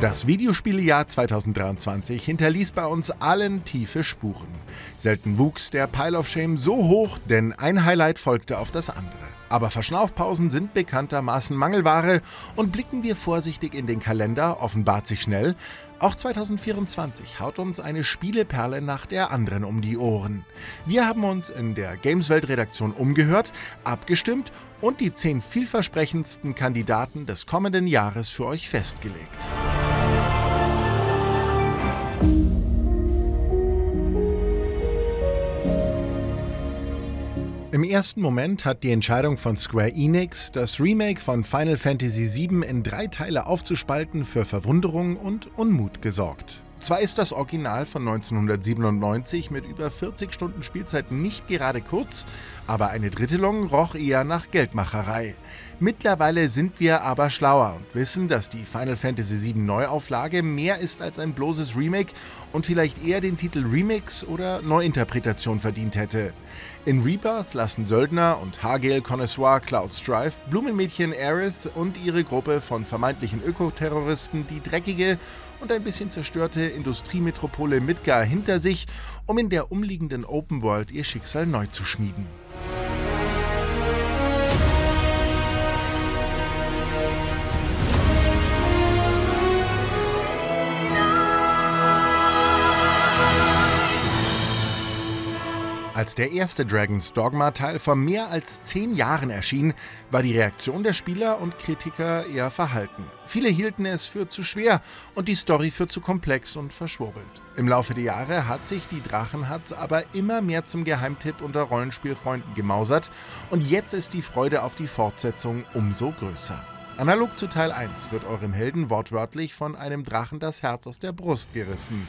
Das Videospielejahr 2023 hinterließ bei uns allen tiefe Spuren. Selten wuchs der Pile of Shame so hoch, denn ein Highlight folgte auf das andere. Aber Verschnaufpausen sind bekanntermaßen Mangelware und blicken wir vorsichtig in den Kalender, offenbart sich schnell, auch 2024 haut uns eine Spieleperle nach der anderen um die Ohren. Wir haben uns in der Gameswelt-Redaktion umgehört, abgestimmt und die zehn vielversprechendsten Kandidaten des kommenden Jahres für euch festgelegt. Ersten Moment hat die Entscheidung von Square Enix, das Remake von Final Fantasy VII in drei Teile aufzuspalten, für Verwunderung und Unmut gesorgt. Zwar ist das Original von 1997 mit über 40 Stunden Spielzeit nicht gerade kurz, aber eine Drittelung roch eher nach Geldmacherei. Mittlerweile sind wir aber schlauer und wissen, dass die Final Fantasy VII Neuauflage mehr ist als ein bloßes Remake und vielleicht eher den Titel Remix oder Neuinterpretation verdient hätte. In Rebirth lassen Söldner und Hagel Connoisseur Cloud Strife, Blumenmädchen Aerith und ihre Gruppe von vermeintlichen Ökoterroristen die dreckige und ein bisschen zerstörte Industriemetropole Midgar hinter sich, um in der umliegenden Open World ihr Schicksal neu zu schmieden. Als der erste Dragon's Dogma-Teil vor mehr als zehn Jahren erschien, war die Reaktion der Spieler und Kritiker eher verhalten. Viele hielten es für zu schwer und die Story für zu komplex und verschwurbelt. Im Laufe der Jahre hat sich die Drachenhatz aber immer mehr zum Geheimtipp unter Rollenspielfreunden gemausert und jetzt ist die Freude auf die Fortsetzung umso größer. Analog zu Teil 1 wird eurem Helden wortwörtlich von einem Drachen das Herz aus der Brust gerissen.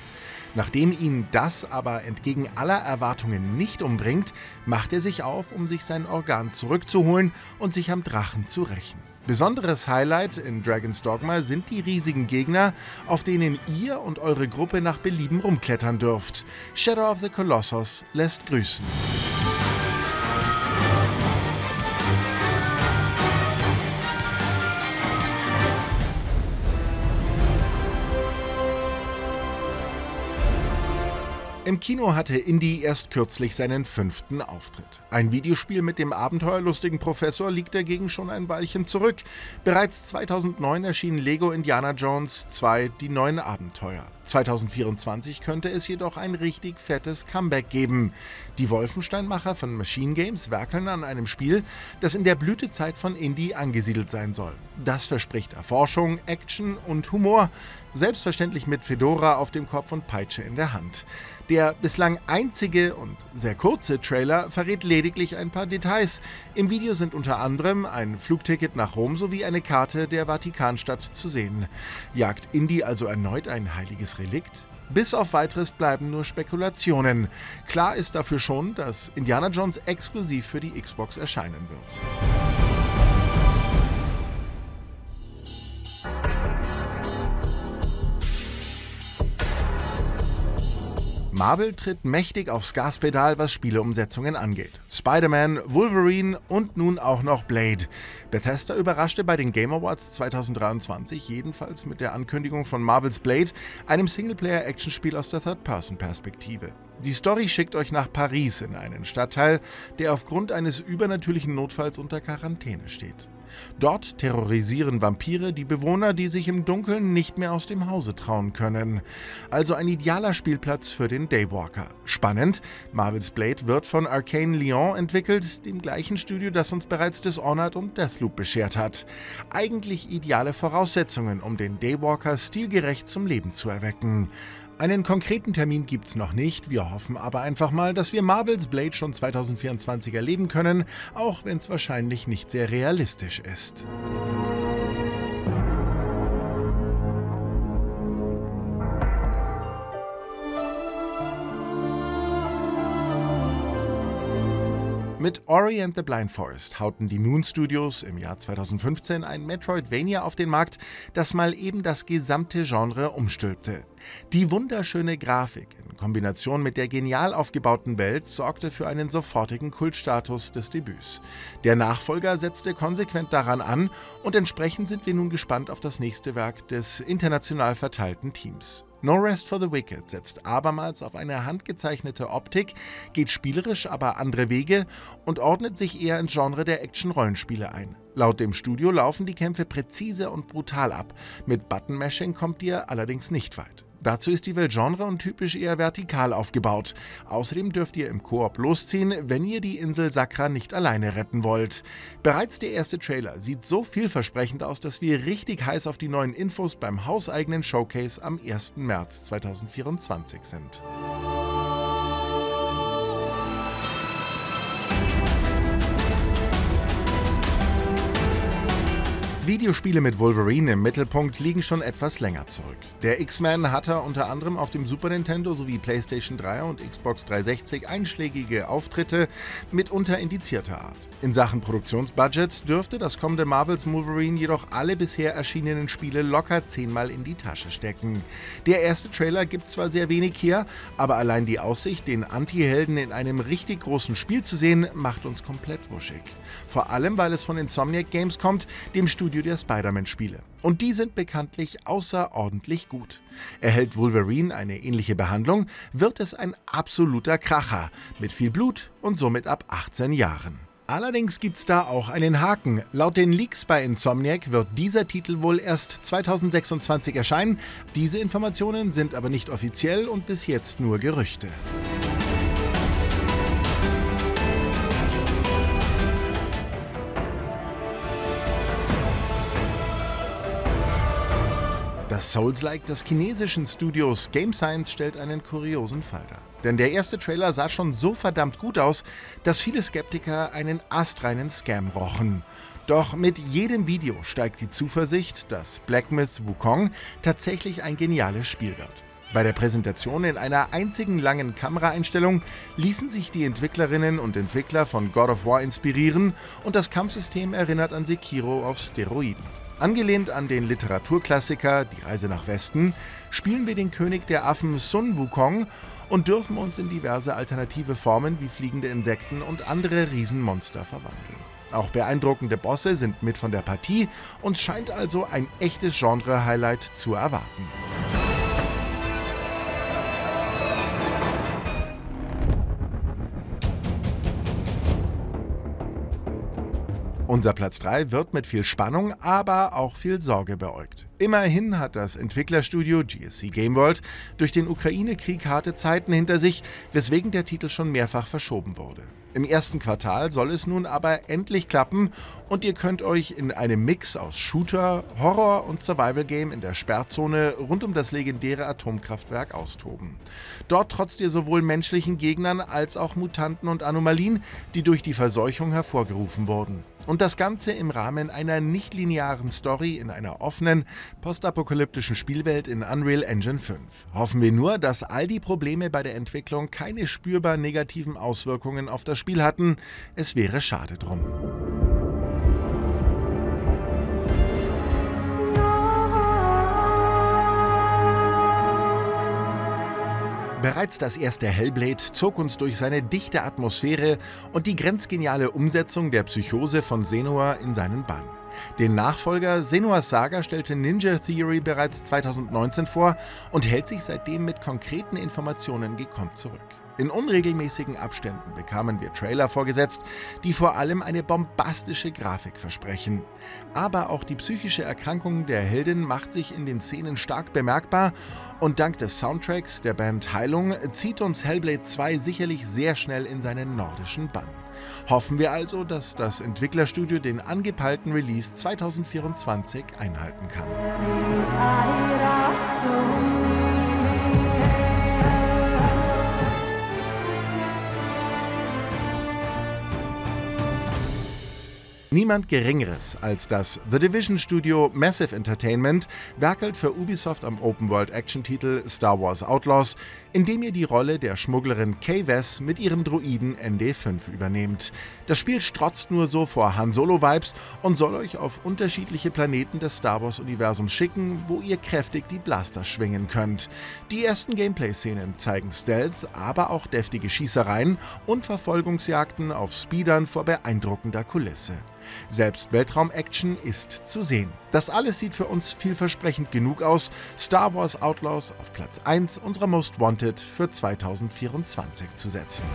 Nachdem ihn das aber entgegen aller Erwartungen nicht umbringt, macht er sich auf, um sich sein Organ zurückzuholen und sich am Drachen zu rächen. Besonderes Highlight in Dragon's Dogma sind die riesigen Gegner, auf denen ihr und eure Gruppe nach Belieben rumklettern dürft. Shadow of the Colossus lässt grüßen. Im Kino hatte Indy erst kürzlich seinen fünften Auftritt. Ein Videospiel mit dem abenteuerlustigen Professor liegt dagegen schon ein Weilchen zurück. Bereits 2009 erschien Lego Indiana Jones 2 Die neuen Abenteuer. 2024 könnte es jedoch ein richtig fettes Comeback geben. Die Wolfenstein-Macher von Machine Games werkeln an einem Spiel, das in der Blütezeit von Indie angesiedelt sein soll. Das verspricht Erforschung, Action und Humor, selbstverständlich mit Fedora auf dem Kopf und Peitsche in der Hand. Der bislang einzige und sehr kurze Trailer verrät lediglich ein paar Details. Im Video sind unter anderem ein Flugticket nach Rom sowie eine Karte der Vatikanstadt zu sehen. Jagt Indy also erneut ein heiliges Relikt? Bis auf weiteres bleiben nur Spekulationen. Klar ist dafür schon, dass Indiana Jones exklusiv für die Xbox erscheinen wird. Marvel tritt mächtig aufs Gaspedal, was Spieleumsetzungen angeht. Spider-Man, Wolverine und nun auch noch Blade. Bethesda überraschte bei den Game Awards 2023 jedenfalls mit der Ankündigung von Marvels Blade, einem Singleplayer-Actionspiel aus der Third-Person-Perspektive. Die Story schickt euch nach Paris in einen Stadtteil, der aufgrund eines übernatürlichen Notfalls unter Quarantäne steht. Dort terrorisieren Vampire die Bewohner, die sich im Dunkeln nicht mehr aus dem Hause trauen können. Also ein idealer Spielplatz für den Daywalker. Spannend, Marvel's Blade wird von Arcane Lyon entwickelt, dem gleichen Studio, das uns bereits Dishonored und Deathloop beschert hat. Eigentlich ideale Voraussetzungen, um den Daywalker stilgerecht zum Leben zu erwecken. Einen konkreten Termin gibt's noch nicht, wir hoffen aber einfach mal, dass wir Marvels Blade schon 2024 erleben können, auch wenn es wahrscheinlich nicht sehr realistisch ist. Mit Ori and the Blind Forest hauten die Moon Studios im Jahr 2015 ein Metroidvania auf den Markt, das mal eben das gesamte Genre umstülpte. Die wunderschöne Grafik in Kombination mit der genial aufgebauten Welt sorgte für einen sofortigen Kultstatus des Debüts. Der Nachfolger setzte konsequent daran an und entsprechend sind wir nun gespannt auf das nächste Werk des international verteilten Teams. No Rest for the Wicked setzt abermals auf eine handgezeichnete Optik, geht spielerisch aber andere Wege und ordnet sich eher ins Genre der Action-Rollenspiele ein. Laut dem Studio laufen die Kämpfe präzise und brutal ab. Mit Button-Mashing kommt ihr allerdings nicht weit. Dazu ist die Welt genre- und typisch eher vertikal aufgebaut. Außerdem dürft ihr im Koop losziehen, wenn ihr die Insel Sakra nicht alleine retten wollt. Bereits der erste Trailer sieht so vielversprechend aus, dass wir richtig heiß auf die neuen Infos beim hauseigenen Showcase am 1. März 2024 sind. Videospiele mit Wolverine im Mittelpunkt liegen schon etwas länger zurück. Der X-Men hatte unter anderem auf dem Super Nintendo sowie PlayStation 3 und Xbox 360 einschlägige Auftritte, mitunter indizierter Art. In Sachen Produktionsbudget dürfte das kommende Marvels Wolverine jedoch alle bisher erschienenen Spiele locker zehnmal in die Tasche stecken. Der erste Trailer gibt zwar sehr wenig her, aber allein die Aussicht, den Anti-Helden in einem richtig großen Spiel zu sehen, macht uns komplett wuschig. Vor allem, weil es von Insomniac Games kommt, dem Studio Studio der Spider-Man-Spiele. Und die sind bekanntlich außerordentlich gut. Erhält Wolverine eine ähnliche Behandlung, wird es ein absoluter Kracher mit viel Blut und somit ab 18 Jahren. Allerdings gibt's da auch einen Haken. Laut den Leaks bei Insomniac wird dieser Titel wohl erst 2026 erscheinen. Diese Informationen sind aber nicht offiziell und bis jetzt nur Gerüchte. Das Souls-like des chinesischen Studios Game Science stellt einen kuriosen Fall dar. Denn der erste Trailer sah schon so verdammt gut aus, dass viele Skeptiker einen astreinen Scam rochen. Doch mit jedem Video steigt die Zuversicht, dass Black Myth Wukong tatsächlich ein geniales Spiel wird. Bei der Präsentation in einer einzigen langen Kameraeinstellung ließen sich die Entwicklerinnen und Entwickler von God of War inspirieren und das Kampfsystem erinnert an Sekiro auf Steroiden. Angelehnt an den Literaturklassiker Die Reise nach Westen spielen wir den König der Affen Sun Wukong und dürfen uns in diverse alternative Formen wie fliegende Insekten und andere Riesenmonster verwandeln. Auch beeindruckende Bosse sind mit von der Partie und scheint also ein echtes Genre-Highlight zu erwarten. Unser Platz 3 wird mit viel Spannung, aber auch viel Sorge beäugt. Immerhin hat das Entwicklerstudio GSC Game World durch den Ukraine-Krieg harte Zeiten hinter sich, weswegen der Titel schon mehrfach verschoben wurde. Im ersten Quartal soll es nun aber endlich klappen und ihr könnt euch in einem Mix aus Shooter, Horror und Survival Game in der Sperrzone rund um das legendäre Atomkraftwerk austoben. Dort trotzt ihr sowohl menschlichen Gegnern als auch Mutanten und Anomalien, die durch die Verseuchung hervorgerufen wurden. Und das Ganze im Rahmen einer nicht-linearen Story in einer offenen, postapokalyptischen Spielwelt in Unreal Engine 5. Hoffen wir nur, dass all die Probleme bei der Entwicklung keine spürbar negativen Auswirkungen auf das Spiel hatten. Es wäre schade drum. Bereits das erste Hellblade zog uns durch seine dichte Atmosphäre und die grenzgeniale Umsetzung der Psychose von Senua in seinen Bann. Den Nachfolger Senua's Saga stellte Ninja Theory bereits 2019 vor und hält sich seitdem mit konkreten Informationen gekonnt zurück. In unregelmäßigen Abständen bekamen wir Trailer vorgesetzt, die vor allem eine bombastische Grafik versprechen. Aber auch die psychische Erkrankung der Heldin macht sich in den Szenen stark bemerkbar und dank des Soundtracks der Band Heilung zieht uns Hellblade 2 sicherlich sehr schnell in seinen nordischen Bann. Hoffen wir also, dass das Entwicklerstudio den angepeilten Release 2024 einhalten kann. Niemand Geringeres als das The Division Studio Massive Entertainment werkelt für Ubisoft am Open-World-Action-Titel Star Wars Outlaws, in dem ihr die Rolle der Schmugglerin Kay Vess mit ihrem Druiden ND5 übernehmt. Das Spiel strotzt nur so vor Han Solo-Vibes und soll euch auf unterschiedliche Planeten des Star Wars-Universums schicken, wo ihr kräftig die Blaster schwingen könnt. Die ersten Gameplay-Szenen zeigen Stealth, aber auch deftige Schießereien und Verfolgungsjagden auf Speedern vor beeindruckender Kulisse. Selbst Weltraum-Action ist zu sehen. Das alles sieht für uns vielversprechend genug aus, Star Wars Outlaws auf Platz 1 unserer Most Wanted für 2024 zu setzen.